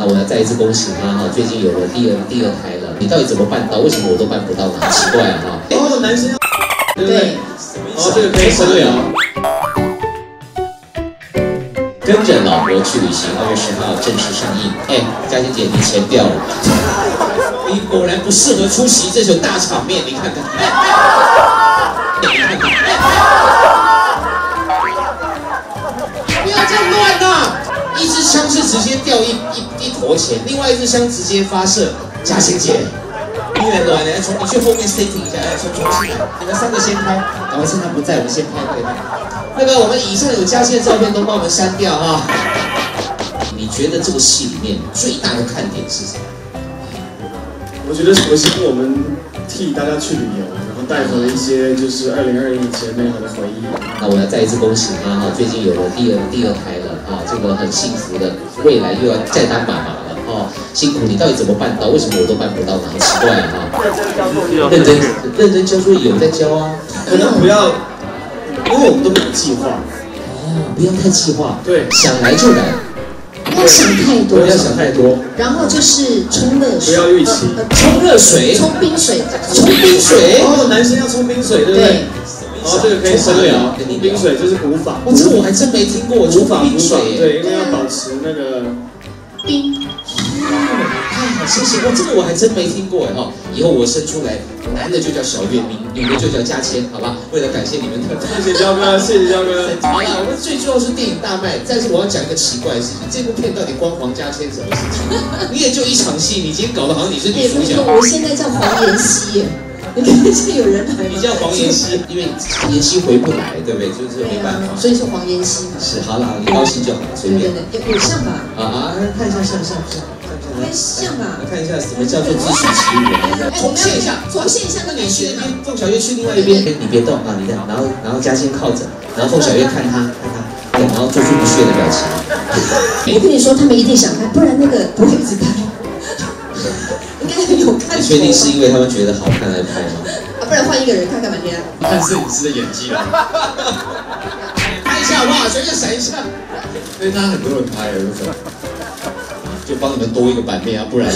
那我要再一次恭喜他哈，最近有了第二第二胎了。你到底怎么办到？为什么我都办不到呢？很奇怪啊哈。哦，男生要对不对？哦，这个可以不对啊。跟着老婆去旅行，二月十号正式上映。哎，嘉欣姐，你钱掉了，你果然不适合出席这种大场面。你看看，你看看，不要这样乱呐！一支枪是直接掉一一一坨钱，另外一支枪直接发射。嘉欣姐，你来乱来，从你去后面 setting 一下，哎，从重新来，你们三个先拍，然后趁他不在，我们先拍对拍。那个，我们以上有嘉欣的照片都帮我们删掉啊。你觉得这个戏里面最大的看点是什么？我觉得首先我们替大家去旅游，然后带回了一些就是二零二一前美好的回忆。那我要再一次恭喜他哈，最近有了第二第二胎了啊，这个很幸福的，未来又要再当妈妈。哦，辛苦你到底怎么办到？为什么我都办不到呢？好奇怪啊！认真认真教书有在教啊，可能不要，因为我们都没有计划。哦，不要太计划，对，想来就来，不要想太多，不要想太多。然后就是冲热水，不要预期，冲热水，冲冰水，冲冰水。哦，男生要冲冰水，对不对？哦，这个可以省啊。冰水就是古法，我这我还真没听过，古法冰水，对，因为要保持那个冰。太好，谢谢哇！这个我还真没听过哎哈，以后我生出来，男的就叫小月明，女的就叫嘉谦，好吧？为了感谢你们的，谢谢焦哥，谢谢焦哥。好了，我们最重要是电影大卖，但是我要讲一个奇怪的事情，这部片到底关黄嘉谦什么事情？你也就一场戏，你今天搞得好像你是女主角。我现在叫黄妍希。你看是有人来，你叫黄妍希，因为妍希回不来，对不对？就是没办法，所以是黄妍希嘛。是，好了，你高兴就好，随便。对对有像吧？啊啊，看一下像像像像像吧？看一下什么叫做自取其辱？重现一下，重现一下，那你去那边，凤小月去另外一边，你别动啊，你这样，然后然后嘉欣靠着，然后凤小月 看他看他，然后做出不屑的表情。我跟你说，他们一定想看，不然那个不会一直拍。应该有看。你确定是因为他们觉得好看来拍吗？啊，不然换一个人看干嘛呢？看摄影师的演技啊。拍一下好不好？随便闪一下。因为他很多人拍，有什么？就帮你们多一个版面啊，不然。